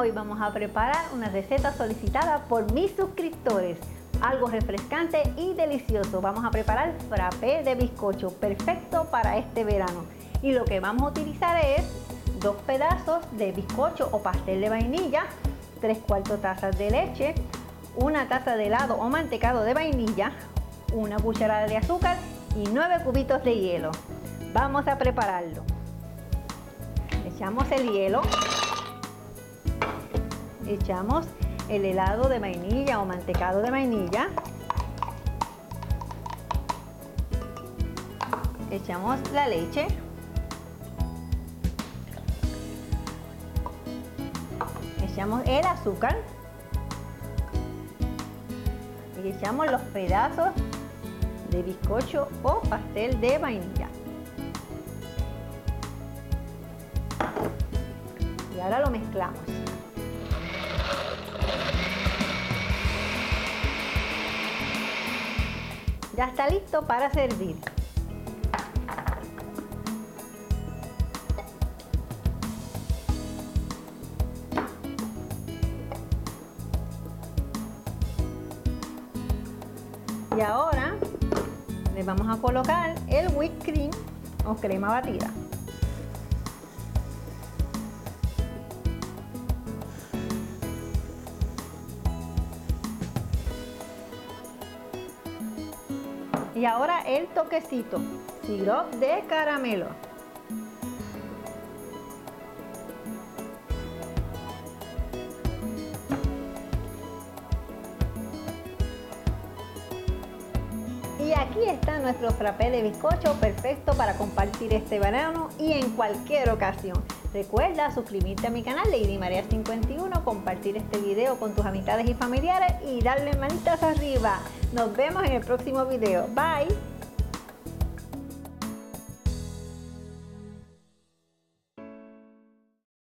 Hoy vamos a preparar una receta solicitada por mis suscriptores. Algo refrescante y delicioso. Vamos a preparar frappé de bizcocho, perfecto para este verano. Y lo que vamos a utilizar es dos pedazos de bizcocho o pastel de vainilla, tres cuartos tazas de leche, una taza de helado o mantecado de vainilla, una cucharada de azúcar y nueve cubitos de hielo. Vamos a prepararlo. Echamos el hielo echamos el helado de vainilla o mantecado de vainilla. Echamos la leche. Echamos el azúcar. Y echamos los pedazos de bizcocho o pastel de vainilla. Y ahora lo mezclamos. Ya está listo para servir. Y ahora le vamos a colocar el whipped cream o crema batida. Y ahora el toquecito, sirope de caramelo. Y aquí está nuestro frappé de bizcocho perfecto para compartir este verano y en cualquier ocasión. Recuerda suscribirte a mi canal Lady María 51, compartir este video con tus amistades y familiares y darle manitas arriba. Nos vemos en el próximo video. Bye.